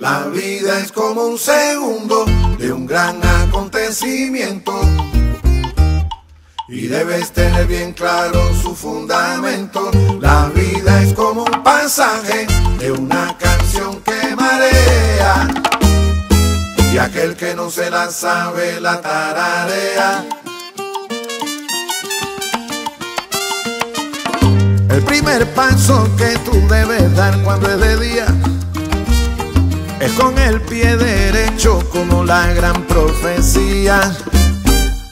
La vida es como un segundo de un gran acontecimiento y debes tener bien claro su fundamento. La vida es como un pasaje de una canción que marea y aquel que no se la sabe la tararea. El primer paso que tú debes dar cuando es de día es con el pie derecho como la gran profecía.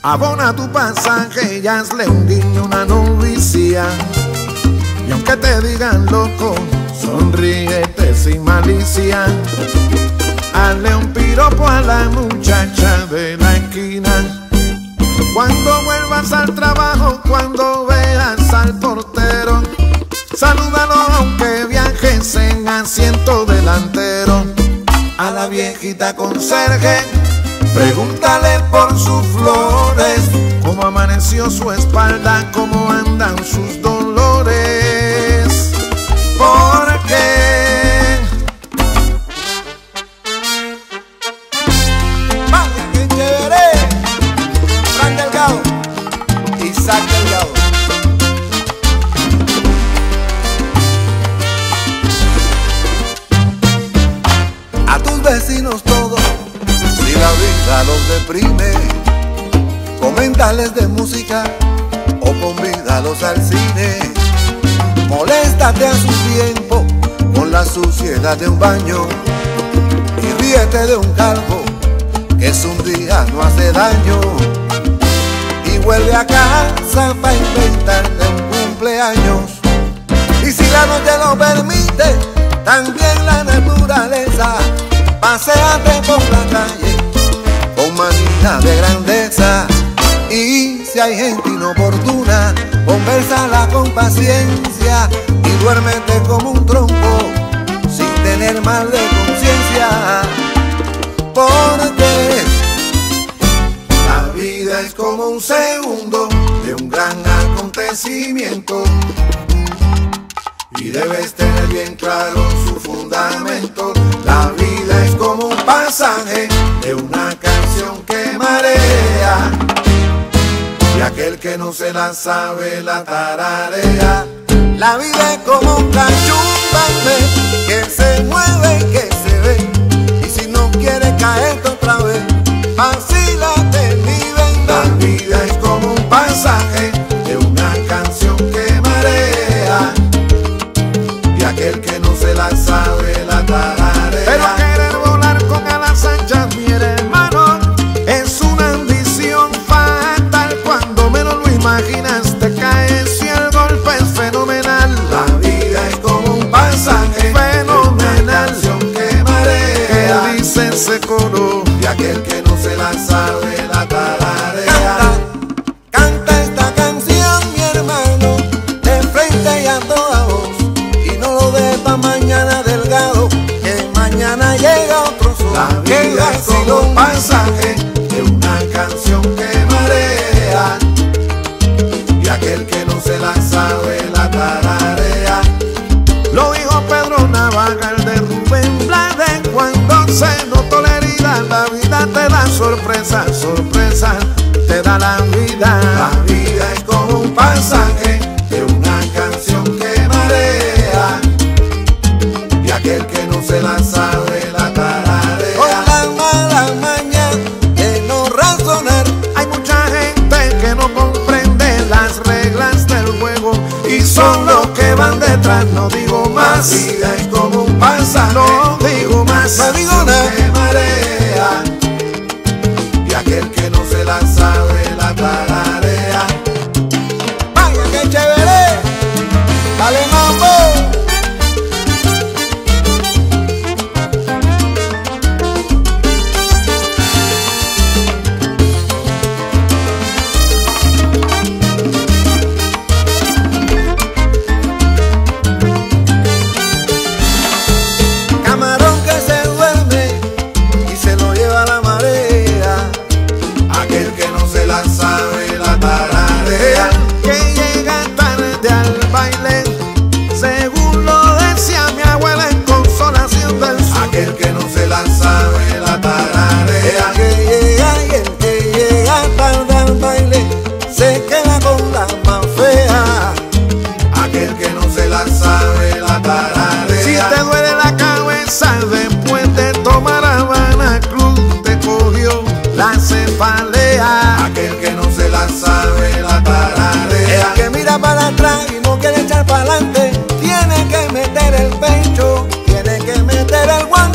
Abona tu pasaje y hazle un guiño, una novicia. Y aunque te digan loco, sonríete sin malicia. Hazle un piropo a la muchacha de la esquina. Cuando vuelvas al trabajo, cuando veas al portero, salúdalo aunque viajes en asiento delantero a la viejita conserje. Pregúntale por sus flores, cómo amaneció su espalda, cómo andan sus dolores. Deprime, coméntales de música o convídalos al cine. Moléstate a su tiempo con la suciedad de un baño y ríete de un calvo que es un día no hace daño y vuelve a casa para inventarte un cumpleaños. Y si la noche lo permite también la naturaleza paseate por la calle de grandeza. Y si hay gente inoportuna conversala con paciencia y duérmete como un tronco sin tener mal de conciencia. Porque La vida es como un segundo de un gran acontecimiento. Y debes tener bien claro su fundamento. La vida es como un pasaje de una y aquel que no se la sabe la tararea. La vida es como un cachumbe que se mueve y que se ve. Y si no quieres caerte otra vez, vacílate mi La venga. vida es como un pasaje de una canción que marea y aquel que no se la sabe la tararea. Coro. y aquel que no se la sabe la tararea. Canta, canta esta canción, mi hermano, de frente y a toda voz. Y no lo dejes pa' mañana delgado, que mañana llega otro sol. La Que vida es como un pasaje te da sorpresa, sorpresa, te da la vida. La vida es como un pasaje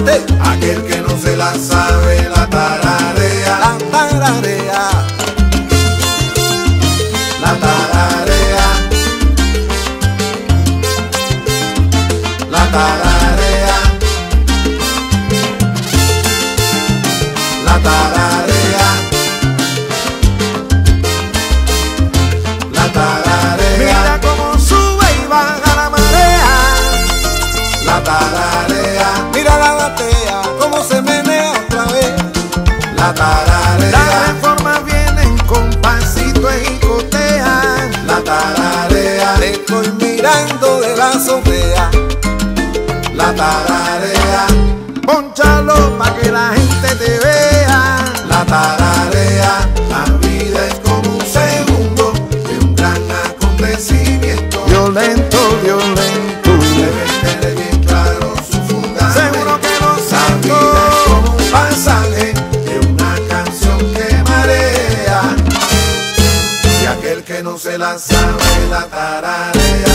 Aquel que no se la sabe la tararea. La tararea. La tararea. La tararea. La tararea. Estoy mirando de la azotea. La tararea. Ponchalo pa' que la gente te vea. La tararea, se la sabe la tararea.